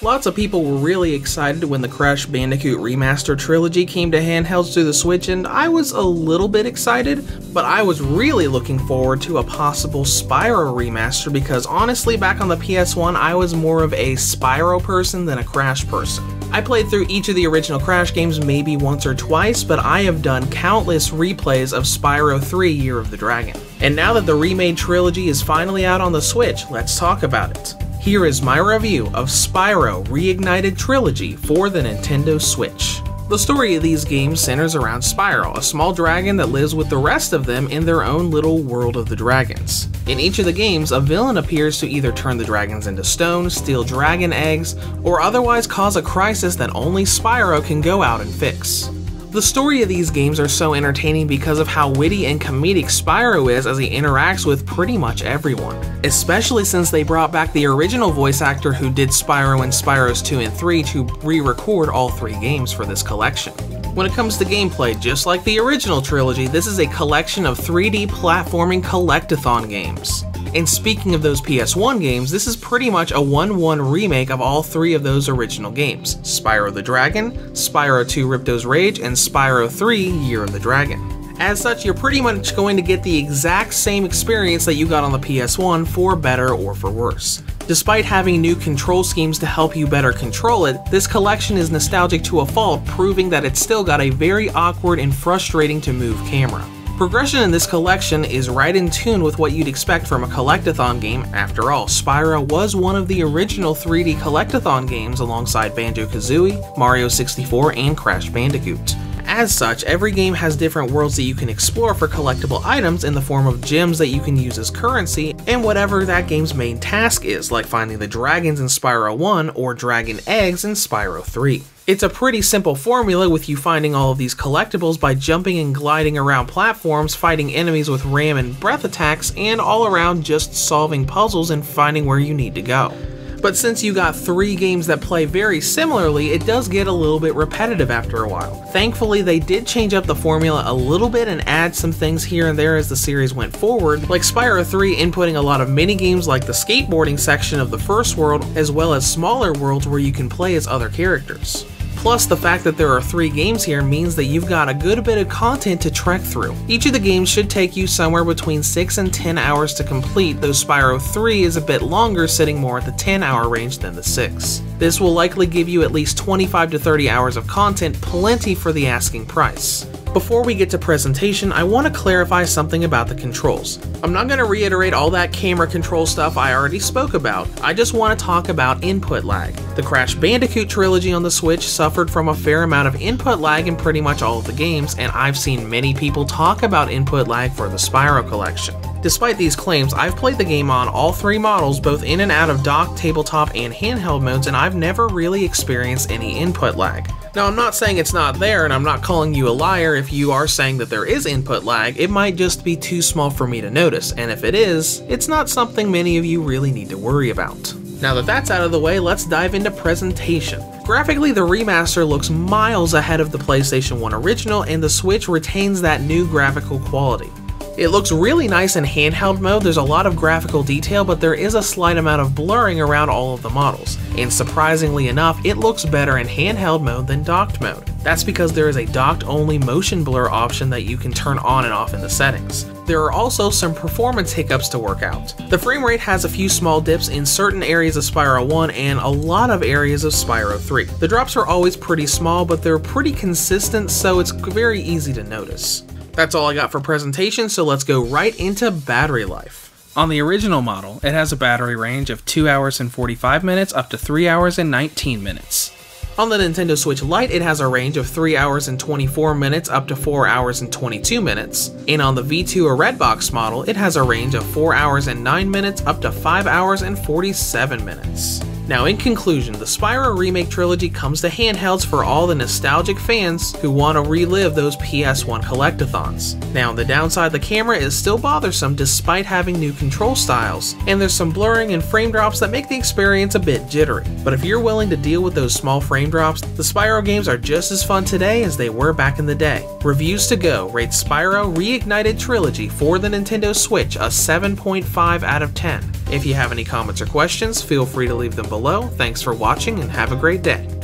Lots of people were really excited when the Crash Bandicoot Remaster trilogy came to handhelds through the Switch, and I was a little bit excited, but I was really looking forward to a possible Spyro remaster because honestly, back on the PS1, I was more of a Spyro person than a Crash person. I played through each of the original Crash games maybe once or twice, but I have done countless replays of Spyro 3 Year of the Dragon. And now that the remade trilogy is finally out on the Switch, let's talk about it. Here is my review of Spyro Reignited Trilogy for the Nintendo Switch. The story of these games centers around Spyro, a small dragon that lives with the rest of them in their own little world of the dragons. In each of the games, a villain appears to either turn the dragons into stone, steal dragon eggs, or otherwise cause a crisis that only Spyro can go out and fix. The story of these games are so entertaining because of how witty and comedic Spyro is as he interacts with pretty much everyone, especially since they brought back the original voice actor who did Spyro in Spyros 2 and 3 to re-record all three games for this collection. When it comes to gameplay, just like the original trilogy, this is a collection of 3D platforming collectathon games. And speaking of those PS1 games, this is pretty much a 1-1 remake of all three of those original games. Spyro the Dragon, Spyro 2 Ripto's Rage, and Spyro 3 Year of the Dragon. As such, you're pretty much going to get the exact same experience that you got on the PS1 for better or for worse. Despite having new control schemes to help you better control it, this collection is nostalgic to a fault, proving that it's still got a very awkward and frustrating to move camera. Progression in this collection is right in tune with what you'd expect from a collectathon game. After all, Spyro was one of the original 3D collectathon games alongside Banjo-Kazooie, Mario 64, and Crash Bandicoot. As such, every game has different worlds that you can explore for collectible items in the form of gems that you can use as currency, and whatever that game's main task is, like finding the dragons in Spyro 1 or dragon eggs in Spyro 3. It's a pretty simple formula with you finding all of these collectibles by jumping and gliding around platforms, fighting enemies with ram and breath attacks, and all around just solving puzzles and finding where you need to go. But since you got three games that play very similarly, it does get a little bit repetitive after a while. Thankfully, they did change up the formula a little bit and add some things here and there as the series went forward, like Spyro 3 inputting a lot of mini games like the skateboarding section of the first world, as well as smaller worlds where you can play as other characters. Plus, the fact that there are three games here means that you've got a good bit of content to trek through. Each of the games should take you somewhere between 6 and 10 hours to complete, though Spyro 3 is a bit longer, sitting more at the 10 hour range than the 6. This will likely give you at least 25 to 30 hours of content, plenty for the asking price. Before we get to presentation, I want to clarify something about the controls. I'm not going to reiterate all that camera control stuff I already spoke about, I just want to talk about input lag. The Crash Bandicoot trilogy on the Switch suffered from a fair amount of input lag in pretty much all of the games, and I've seen many people talk about input lag for the Spyro collection. Despite these claims, I've played the game on all three models, both in and out of dock, tabletop, and handheld modes, and I've never really experienced any input lag. Now, I'm not saying it's not there, and I'm not calling you a liar if you are saying that there is input lag, it might just be too small for me to notice, and if it is, it's not something many of you really need to worry about. Now that that's out of the way, let's dive into presentation. Graphically, the remaster looks miles ahead of the PlayStation 1 original, and the Switch retains that new graphical quality. It looks really nice in handheld mode, there's a lot of graphical detail, but there is a slight amount of blurring around all of the models. And surprisingly enough, it looks better in handheld mode than docked mode. That's because there is a docked only motion blur option that you can turn on and off in the settings. There are also some performance hiccups to work out. The frame rate has a few small dips in certain areas of Spyro 1 and a lot of areas of Spyro 3. The drops are always pretty small, but they're pretty consistent, so it's very easy to notice. That's all I got for presentation, so let's go right into battery life. On the original model, it has a battery range of 2 hours and 45 minutes up to 3 hours and 19 minutes. On the Nintendo Switch Lite, it has a range of 3 hours and 24 minutes up to 4 hours and 22 minutes, and on the V2 or Redbox model, it has a range of 4 hours and 9 minutes up to 5 hours and 47 minutes. Now, in conclusion, the Spyro Remake Trilogy comes to handhelds for all the nostalgic fans who want to relive those PS1 collectathons. Now, the downside, the camera is still bothersome despite having new control styles, and there's some blurring and frame drops that make the experience a bit jittery. But if you're willing to deal with those small frame drops, the Spyro games are just as fun today as they were back in the day. Reviews 2 Go rate Spyro Reignited Trilogy for the Nintendo Switch a 7.5 out of 10. If you have any comments or questions, feel free to leave them below. Thanks for watching and have a great day.